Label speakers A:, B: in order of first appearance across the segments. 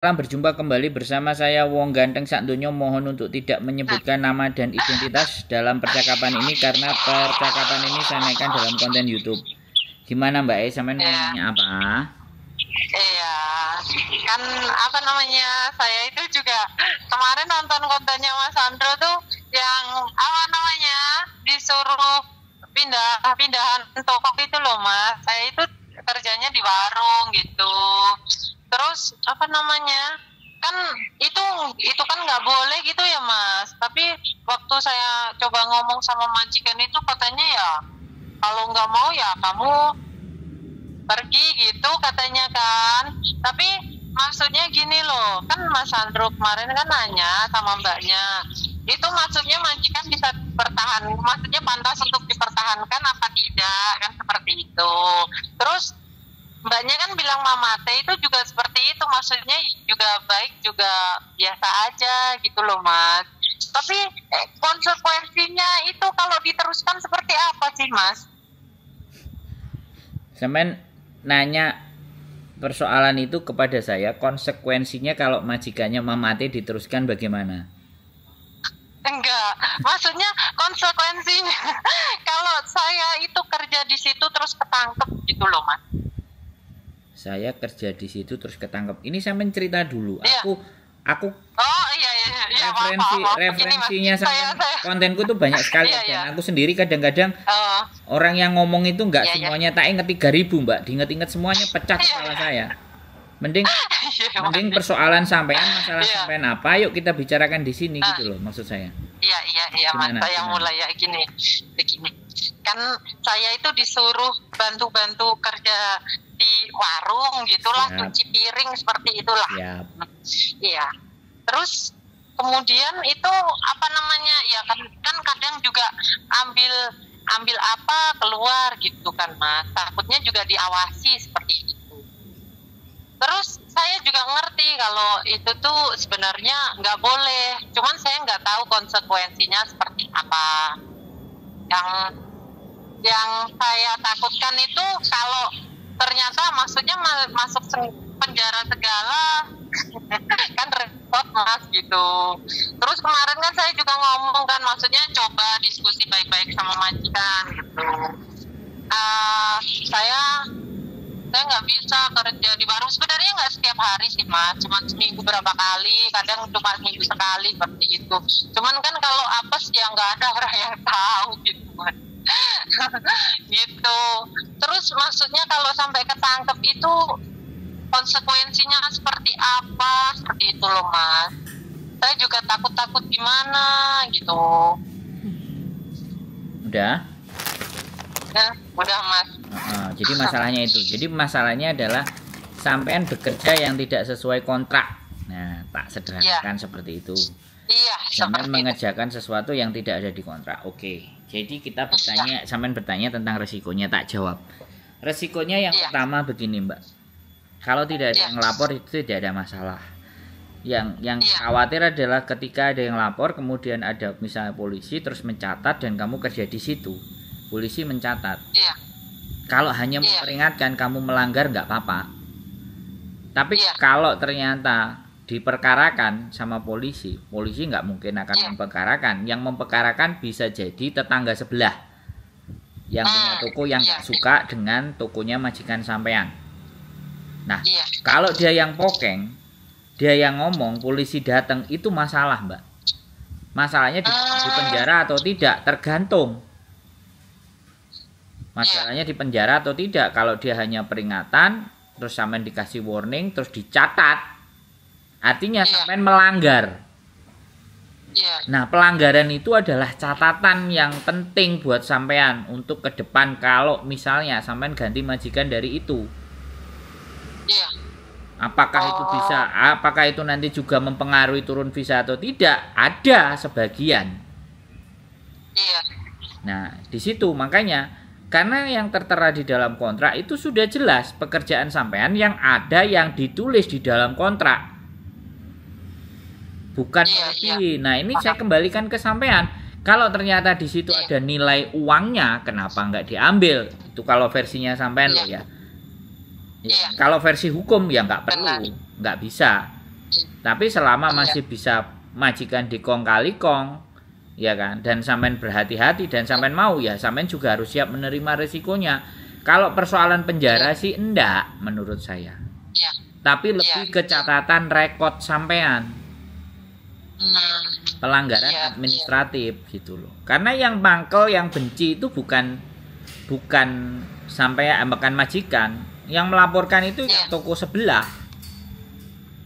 A: Salam berjumpa kembali bersama saya Wong Ganteng Sakdonyo mohon untuk tidak menyebutkan nama dan identitas dalam percakapan ini karena percakapan ini saya naikkan dalam konten YouTube. Gimana Mbak E sampai
B: Iya.
A: nanya apa?
B: Iya, kan apa namanya saya itu juga kemarin nonton kontennya Mas Andro tuh yang apa namanya disuruh pindah pindahan toko itu loh Mas. Saya itu kerjanya di warung gitu. Terus apa namanya kan itu itu kan nggak boleh gitu ya Mas. Tapi waktu saya coba ngomong sama majikan itu katanya ya kalau nggak mau ya kamu pergi gitu katanya kan tapi maksudnya gini loh kan Mas Andro kemarin kan nanya sama mbaknya itu maksudnya majikan bisa bertahan maksudnya pantas untuk dipertahankan apa tidak kan seperti itu terus mbaknya kan bilang mamate itu juga seperti itu maksudnya juga baik juga biasa aja gitu loh mas tapi eh, konsekuensinya itu kalau diteruskan seperti apa sih mas
A: Semen nanya persoalan itu kepada saya konsekuensinya kalau majikannya mamate diteruskan bagaimana?
B: Enggak, maksudnya konsekuensinya kalau saya itu kerja di situ terus ketangkep gitu loh mas.
A: Saya kerja di situ terus ketangkep. Ini saya mencerita dulu.
B: Iya.
A: Aku aku
B: Oh iya iya iya maaf,
A: referensi
B: maaf, maaf. Begini,
A: referensinya
B: saya,
A: sampai
B: saya,
A: kontenku tuh banyak sekali
B: Iya, iya.
A: dan aku sendiri kadang-kadang
B: eh,
A: orang yang ngomong itu nggak
B: Iya, iya.
A: semuanya tak inget 3000 mbak diinget-inget semuanya pecah
B: Iya,
A: kepala
B: iya.
A: saya mending
B: iya,
A: mending persoalan sampean masalah
B: Iya.
A: sampean apa yuk kita bicarakan di sini
B: Ah.
A: gitu loh maksud saya
B: Iya iya iya mas, saya mulai ya gini, begini. Kan saya itu disuruh bantu-bantu kerja di warung gitulah,
A: Siap.
B: cuci piring seperti itulah.
A: ya
B: Iya. Terus kemudian itu apa namanya ya kan kan kadang juga ambil ambil apa keluar gitu kan mas. Takutnya juga diawasi seperti itu. Terus saya juga ngerti kalau itu tuh sebenarnya nggak boleh. Cuman saya nggak tahu konsekuensinya seperti apa. Yang yang saya takutkan itu kalau ternyata maksudnya ma- masuk penjara segala kan repot mas gitu. Terus kemarin kan saya juga ngomong kan maksudnya coba diskusi baik-baik sama majikan gitu. Eh, saya saya nggak bisa kerja di warung. Sebenarnya nggak setiap hari sih mas. Cuma seminggu berapa kali kadang cuma seminggu sekali seperti itu. Cuman kan kalau apes ya nggak ada orang yang tahu gitu mas gitu. Terus maksudnya kalau sampai ketangkep itu konsekuensinya seperti apa? Seperti itu loh mas. Saya juga takut-takut gimana gitu.
A: Udah?
B: Nah udah mas.
A: Heeh, jadi masalahnya itu. Jadi masalahnya adalah sampean bekerja yang tidak sesuai kontrak. Nah tak sederhanakan seperti itu
B: iya
A: Sampean
B: seperti itu
A: mengerjakan sesuatu yang tidak ada di kontrak. Oke. Jadi kita bertanya, sampean bertanya tentang resikonya, tak jawab. Resikonya yang
B: Iya.
A: pertama begini, Mbak. Kalau tidak ada
B: Iya.
A: yang lapor itu tidak ada masalah. Yang yang
B: Iya.
A: khawatir adalah ketika ada yang lapor, kemudian ada misalnya polisi terus mencatat dan kamu kerja di situ. Polisi mencatat.
B: iya
A: Kalau hanya
B: Iya.
A: memperingatkan kamu melanggar nggak apa-apa. Tapi
B: Iya.
A: kalau ternyata diperkarakan sama polisi, polisi nggak mungkin akan
B: Iya.
A: memperkarakan. Yang memperkarakan bisa jadi tetangga sebelah yang punya
B: Hmm,
A: toko yang nggak
B: iya.
A: suka dengan tokonya majikan sampean. Nah,
B: iya
A: kalau dia yang pokeng, dia yang ngomong, polisi datang itu masalah, Mbak. Masalahnya di, di
B: Ah.
A: penjara atau tidak tergantung. Masalahnya di penjara atau tidak. Kalau dia hanya peringatan, terus sampean dikasih warning, terus dicatat, artinya
B: Iya.
A: sampean melanggar.
B: iya
A: Nah, pelanggaran itu adalah catatan yang penting buat sampean untuk ke depan kalau misalnya sampean ganti majikan dari itu.
B: iya
A: Apakah itu
B: Oh.
A: bisa, apakah itu nanti juga mempengaruhi turun visa atau tidak? Ada sebagian.
B: iya
A: Nah, di situ makanya karena yang tertera di dalam kontrak itu sudah jelas pekerjaan sampean yang ada yang ditulis di dalam kontrak. Bukan
B: Iya,
A: melebihi. Nah, ini saya kembalikan ke sampean. Kalau ternyata di situ
B: Iya.
A: ada nilai uangnya, kenapa nggak diambil? Itu kalau versinya sampean
B: Iya.
A: loh ya. Ya,
B: Iya.
A: Kalau versi hukum ya nggak perlu, nggak bisa. Tapi selama
B: Iya.
A: masih bisa majikan di kong kali kong, ya kan, dan sampean berhati-hati dan sampean mau ya, sampean juga harus siap menerima resikonya. Kalau persoalan penjara sih enggak menurut saya.
B: Iya.
A: Tapi lebih ke catatan rekod sampean
B: Hmm.
A: pelanggaran
B: Iya,
A: administratif gitu loh. Karena yang mangkel, yang benci itu bukan bukan sampai bukan majikan, yang melaporkan itu yang
B: Iya.
A: toko sebelah.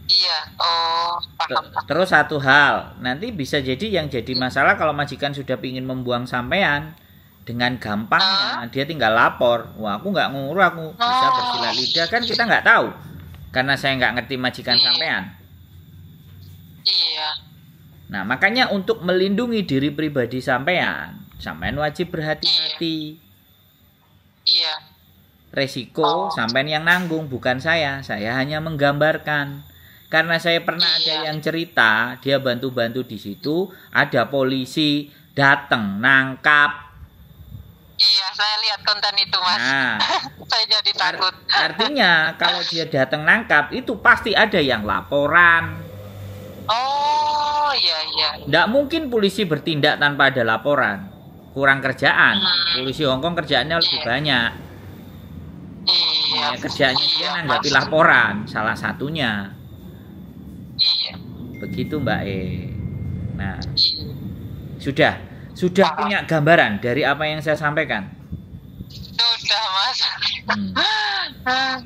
B: Iya. Oh, paham.
A: Terus satu hal, nanti bisa jadi yang jadi masalah kalau majikan sudah ingin membuang sampean dengan gampangnya dia tinggal lapor. Wah, aku nggak ngurus, aku bisa
B: Oh.
A: bersilat lidah kan kita nggak tahu. Karena saya nggak ngerti majikan
B: Iya.
A: sampean.
B: Iya.
A: Nah, makanya untuk melindungi diri pribadi sampean, sampean wajib berhati-hati.
B: Iya.
A: Resiko
B: Oh.
A: sampean yang nanggung, bukan saya. Saya hanya menggambarkan. Karena saya pernah ada
B: Iya.
A: yang cerita, dia bantu-bantu di situ, ada polisi datang nangkap.
B: Iya, saya lihat konten itu, Mas.
A: Nah,
B: saya jadi takut.
A: artinya kalau dia datang nangkap itu pasti ada yang laporan.
B: Oh, iya, iya.
A: Tidak mungkin polisi bertindak tanpa ada laporan. Kurang kerjaan.
B: Hmm.
A: Polisi Hongkong kerjaannya lebih
B: Iya.
A: banyak.
B: Iya.
A: Ya, kerjanya dia
B: Iya,
A: laporan, salah satunya.
B: Iya.
A: Begitu Mbak E. Nah,
B: Iya.
A: sudah sudah punya gambaran dari apa yang saya sampaikan.
B: Sudah, Mas.
A: Hmm.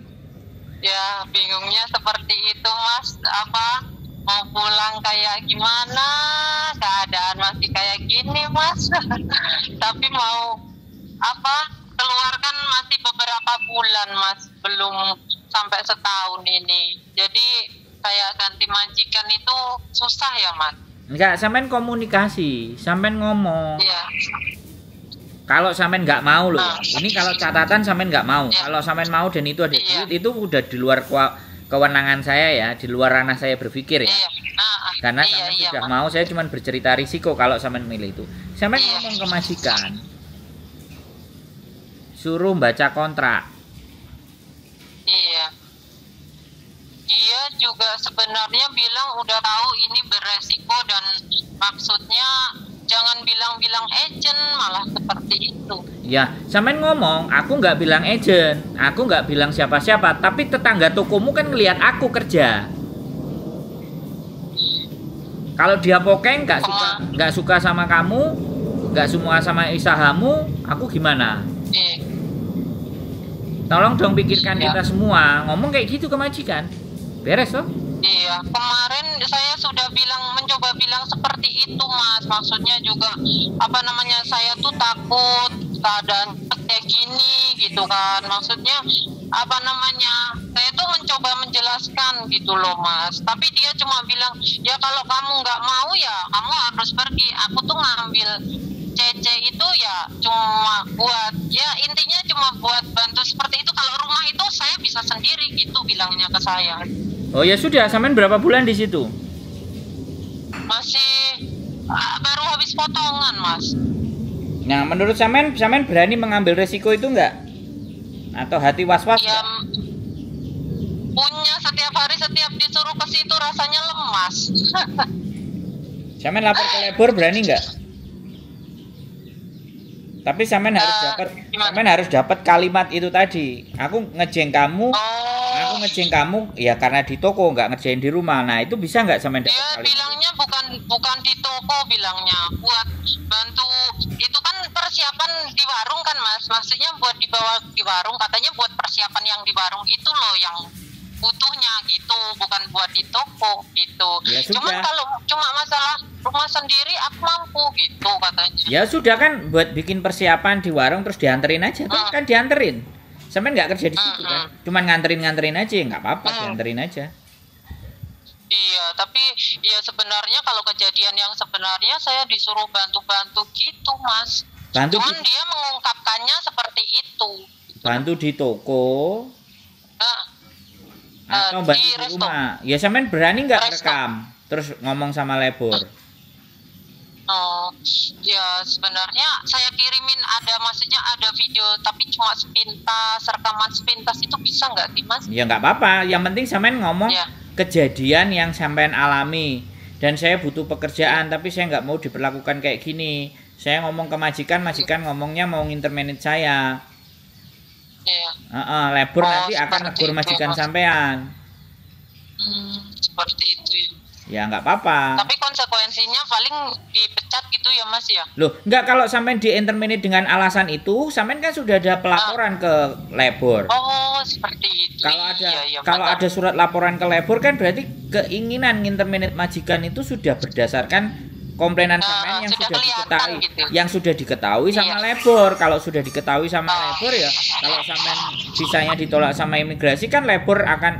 B: ya, bingungnya seperti itu, Mas. Apa mau pulang kayak gimana? Keadaan masih kayak gini, Mas. Tapi mau apa? Keluarkan masih beberapa bulan, Mas. Belum sampai setahun ini. Jadi kayak ganti majikan itu susah ya, Mas.
A: Enggak, sampean komunikasi, sampean ngomong.
B: Iya.
A: Kalau sampean nggak mau loh,
B: Ah.
A: ini kalau catatan sampean nggak mau.
B: Iya.
A: Kalau sampean mau dan itu ada
B: Iya.
A: duit, itu udah di luar kua- kewenangan saya ya, di luar ranah saya berpikir ya.
B: Iya. Ah, ah.
A: Karena
B: iya,
A: sampean
B: iya,
A: sudah
B: Mas.
A: mau, saya cuma bercerita risiko kalau sampean milih itu. Sampean
B: Iya.
A: ngomong ke majikan, suruh baca kontrak.
B: Iya. Dia juga sebenarnya bilang udah tahu ini beresiko dan maksudnya jangan bilang-bilang agent malah seperti itu.
A: Ya, sampean ngomong, aku nggak bilang agent, aku nggak bilang siapa-siapa, tapi tetangga tokomu kan ngelihat aku kerja. Kalau dia pokeng nggak suka nggak suka sama kamu, nggak semua sama usahamu, aku gimana?
B: Iya.
A: Tolong dong pikirkan
B: Ya.
A: kita semua, ngomong kayak gitu ke majikan. Beres toh?
B: Iya, kemarin saya sudah bilang mencoba bilang seperti itu, Mas. Maksudnya juga apa namanya saya tuh takut keadaan kayak gini gitu kan. Maksudnya apa namanya? Saya tuh mencoba menjelaskan gitu loh, Mas. Tapi dia cuma bilang, "Ya kalau kamu nggak mau ya kamu harus pergi." Aku tuh ngambil CC itu ya cuma buat ya intinya cuma buat bantu seperti itu kalau rumah itu saya bisa sendiri gitu bilangnya ke saya
A: Oh ya sudah, sampean berapa bulan di situ?
B: masih ah, baru habis potongan mas
A: Nah, menurut sampean, sampean berani mengambil resiko itu nggak? Atau hati was-was?
B: ya punya setiap hari setiap disuruh ke situ rasanya lemas
A: Sampean lapor ke labor berani nggak? Tapi sampean harus
B: Eh,
A: dapat, sampean harus dapat kalimat itu tadi. Aku ngejeng kamu, aku ngejeng kamu, ya karena di toko nggak ngerjain di rumah. Nah itu bisa nggak dapat
B: dia
A: kalimat?
B: bilangnya bukan bukan di toko bilangnya buat bantu itu kan persiapan di warung kan mas maksudnya buat dibawa di warung katanya buat persiapan yang di warung itu loh yang butuhnya gitu bukan buat di toko gitu
A: Ya
B: cuman
A: sudah.
B: kalau cuma masalah rumah sendiri aku mampu gitu katanya
A: Ya sudah kan buat bikin persiapan di warung terus dianterin aja, tuh
B: Hmm.
A: kan dianterin. Sampean nggak kerja di situ
B: Hmm,
A: kan? Cuman nganterin-nganterin aja, nggak apa-apa,
B: Hmm.
A: dianterin aja.
B: Iya, tapi ya sebenarnya kalau kejadian yang sebenarnya saya disuruh bantu-bantu gitu, Mas.
A: Bantu
B: Cuman
A: di,
B: dia mengungkapkannya seperti itu.
A: bantu di toko
B: Nah,
A: atau
B: Eh,
A: bantu
B: di
A: di
B: resto.
A: rumah. Ya sampean berani nggak rekam? Terus ngomong sama labor.
B: Oh, ya sebenarnya saya kirimin ada maksudnya ada video tapi cuma sepintas rekaman sepintas itu bisa nggak sih, Mas?
A: Ya nggak apa-apa. Yang penting sampean ngomong
B: Ya.
A: kejadian yang sampean alami dan saya butuh pekerjaan tapi saya nggak mau diperlakukan kayak gini saya ngomong ke majikan majikan ngomongnya mau ngintermanage saya
B: Iya.
A: uh -uh, labor
B: Oh,
A: nanti akan negur majikan sampean
B: Hmm, seperti itu ya.
A: ya nggak apa-apa
B: Tapi konsekuensinya paling dipecat gitu ya Mas ya.
A: loh nggak kalau sampean di intermanage dengan alasan itu sampean kan sudah ada pelaporan ke labor
B: Oh, seperti itu.
A: kalau ada
B: Iya, iya,
A: kalau ada surat laporan ke labor kan berarti keinginan intermanage majikan itu sudah berdasarkan komplainan
B: Ah,
A: sampean yang
B: sudah
A: sudah, diketahui
B: gitu.
A: yang sudah diketahui sama
B: Iya.
A: labor kalau sudah diketahui sama
B: Oh.
A: labor ya kalau sampean bisanya ditolak sama imigrasi kan labor akan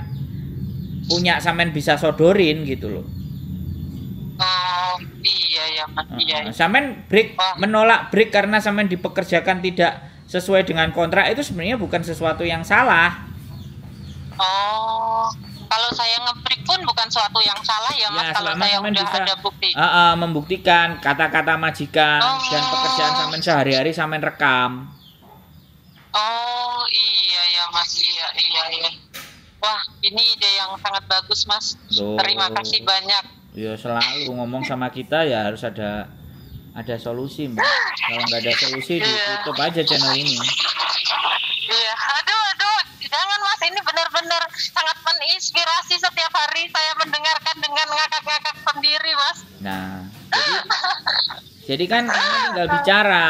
A: punya sampean bisa sodorin gitu loh
B: Oh, iya ya Mas. Iya.
A: Heeh. Sampean break
B: Wah.
A: menolak break karena sampean dipekerjakan tidak sesuai dengan kontrak itu sebenarnya bukan sesuatu yang salah.
B: Oh, kalau saya ngebreak pun bukan suatu yang salah ya Mas
A: Ya,
B: kalau saya udah
A: bisa-
B: ada bukti.
A: Ah, ah, membuktikan kata-kata majikan
B: Oh.
A: dan pekerjaan sampean sehari-hari sampean rekam.
B: Oh, iya ya Mas. Iya, iya, iya. Wah, ini ide yang sangat bagus Mas.
A: Loh.
B: Terima kasih banyak.
A: Ya selalu ngomong sama kita ya harus ada ada solusi, Mbak. Kalau nggak ada solusi
B: Iya.
A: ditutup aja channel ini.
B: Iya, aduh, aduh, jangan mas, ini benar-benar sangat menginspirasi setiap hari saya mendengarkan dengan ngakak-ngakak sendiri mas.
A: Nah, jadi jadi kan kamu tinggal bicara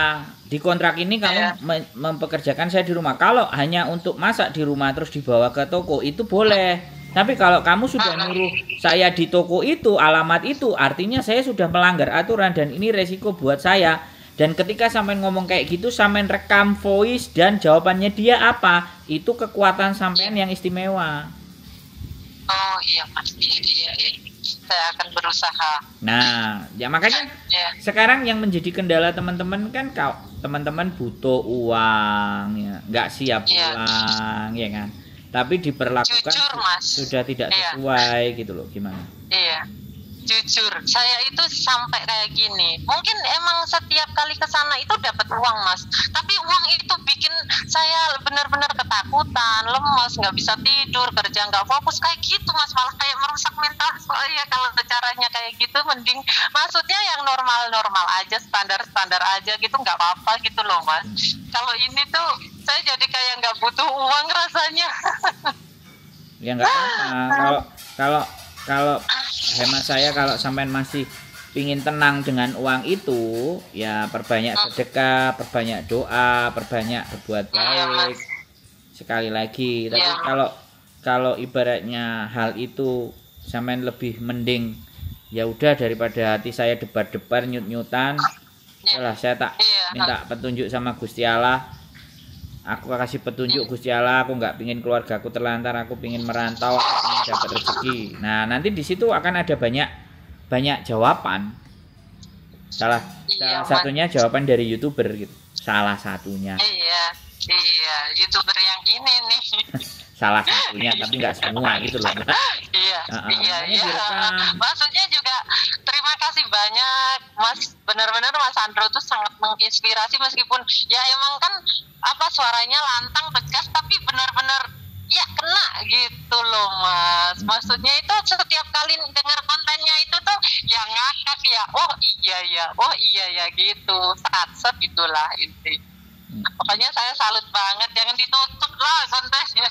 A: di kontrak ini kamu
B: Iya.
A: me- mempekerjakan saya di rumah. Kalau hanya untuk masak di rumah terus dibawa ke toko itu boleh. Tapi kalau kamu sudah nyuruh saya di toko itu, alamat itu, artinya saya sudah melanggar aturan dan ini resiko buat saya. Dan ketika sampean ngomong kayak gitu, sampean rekam voice dan jawabannya dia apa, itu kekuatan sampean yang istimewa.
B: Oh iya mas, iya, iya, iya. Saya akan berusaha.
A: Nah, ya makanya
B: Ya,
A: sekarang yang menjadi kendala teman-teman kan kau teman-teman butuh uang ya nggak siap
B: Iya.
A: pulang ya kan tapi diperlakukan
B: Jujur, Mas.
A: sudah tidak
B: Iya.
A: sesuai gitu loh gimana
B: iya. Jujur, saya itu sampai kayak gini. Mungkin emang setiap kali ke sana itu dapat uang mas. Tapi uang itu bikin saya benar-benar ketakutan, lemes, nggak bisa tidur, kerja nggak fokus kayak gitu mas. Malah kayak merusak mental saya kalau caranya kayak gitu. Mending maksudnya yang normal-normal aja, standar-standar aja gitu nggak apa-apa gitu loh mas. Kalau ini tuh saya jadi kayak nggak butuh uang rasanya.
A: ya nggak apa kalau kalau kalau hemat saya kalau sampean masih pingin tenang dengan uang itu ya perbanyak
B: Ah.
A: sedekah perbanyak doa perbanyak berbuat
B: Iya,
A: baik
B: Mas.
A: sekali lagi tapi
B: Iya.
A: kalau kalau ibaratnya hal itu sampean lebih mending ya udah daripada hati saya debar-debar nyut-nyutan lah saya tak
B: Iya.
A: minta petunjuk sama Gusti Allah aku kasih petunjuk Gusti Allah aku nggak pingin keluarga aku terlantar aku pingin merantau aku dapat rezeki nah nanti di situ akan ada banyak banyak jawaban salah salah
B: Iya, Mas.
A: satunya jawaban dari youtuber gitu salah satunya
B: Iya, iya, youtuber yang ini nih.
A: salah satunya tapi nggak semua gitu loh Mbak.
B: iya,
A: Ah, ah,
B: iya, iya.
A: direkam.
B: Maksudnya juga terima kasih banyak, Mas. Benar-benar Mas Andro tuh sangat menginspirasi meskipun ya emang kan apa suaranya lantang tegas tapi benar-benar ya kena gitu loh Mas. Maksudnya itu setiap kali dengar kontennya itu tuh ya ngakak ya. Oh iya ya, oh iya ya gitu. Saat gitulah inti. Pokoknya saya salut banget, jangan ditutup lah kontennya.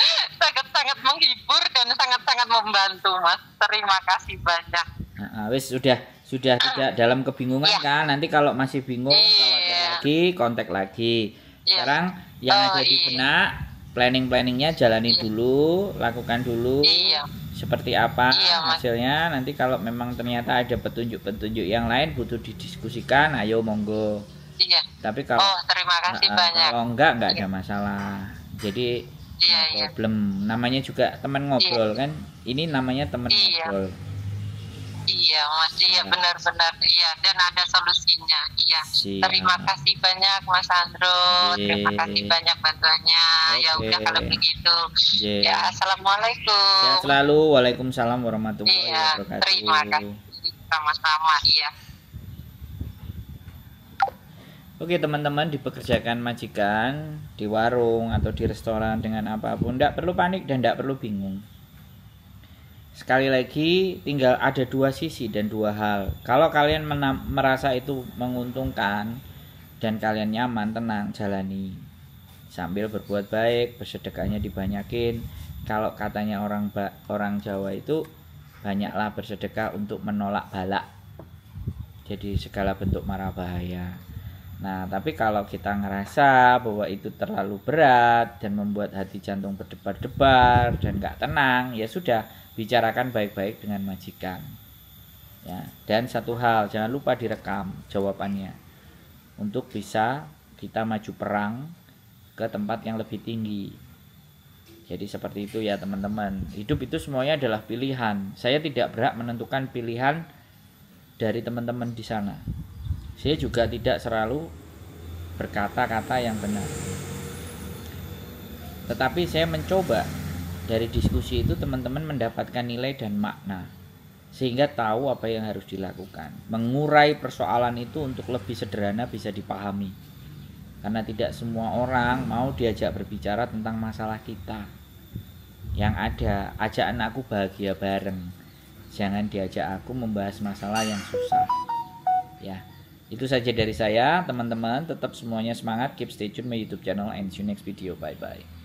B: Sangat-sangat menghibur dan sangat-sangat membantu, Mas. Terima kasih banyak.
A: Nah, wis sudah sudah tidak dalam kebingungan
B: Iya.
A: kan nanti kalau masih bingung khawatir lagi kontak lagi
B: Iya.
A: sekarang yang
B: Oh,
A: ada di
B: iya.
A: Planning planningnya jalani
B: Iya.
A: dulu lakukan dulu
B: Iya.
A: seperti apa
B: Iya,
A: hasilnya nanti kalau memang ternyata ada petunjuk-petunjuk yang lain butuh didiskusikan ayo monggo
B: Iya.
A: tapi kalau
B: Oh, terima kasih
A: ah,
B: banyak.
A: kalau enggak enggak ada
B: Iya.
A: masalah jadi
B: Iya,
A: no
B: iya.
A: problem namanya juga teman ngobrol kan ini namanya teman
B: Iya.
A: ngobrol
B: Iya, Mas. Iya, benar-benar. Iya, dan ada solusinya. Iya.
A: Siap.
B: Terima kasih banyak, Mas Andro. Terima
A: Iya.
B: kasih banyak bantuannya. Ya
A: Oke.
B: udah kalau begitu.
A: Iya.
B: Ya, assalamualaikum.
A: Sehat selalu. Waalaikumsalam warahmatullahi
B: Iya,
A: wabarakatuh.
B: terima kasih. Sama-sama. Iya.
A: Oke teman-teman dipekerjakan majikan di warung atau di restoran dengan apa pun tidak perlu panik dan tidak perlu bingung. Sekali lagi tinggal ada dua sisi dan dua hal. Kalau kalian merasa itu menguntungkan dan kalian nyaman, tenang, jalani. Sambil berbuat baik, bersedekahnya dibanyakin. Kalau katanya orang orang Jawa itu banyaklah bersedekah untuk menolak balak. Jadi segala bentuk marah bahaya. Nah, tapi kalau kita ngerasa bahwa itu terlalu berat dan membuat hati jantung berdebar-debar dan nggak tenang, ya sudah bicarakan baik-baik dengan majikan. Ya, dan satu hal jangan lupa direkam jawabannya untuk bisa kita maju perang ke tempat yang lebih tinggi. Jadi seperti itu ya teman-teman. Hidup itu semuanya adalah pilihan. Saya tidak berhak menentukan pilihan dari teman-teman di sana. Saya juga tidak selalu berkata-kata yang benar. Tetapi saya mencoba dari diskusi itu teman-teman mendapatkan nilai dan makna sehingga tahu apa yang harus dilakukan. Mengurai persoalan itu untuk lebih sederhana bisa dipahami. Karena tidak semua orang mau diajak berbicara tentang masalah kita. Yang ada, ajak anakku bahagia bareng. Jangan diajak aku membahas masalah yang susah. Ya, itu saja dari saya, teman-teman. Tetap semuanya semangat, keep stay tune my YouTube channel and see you next video. Bye bye.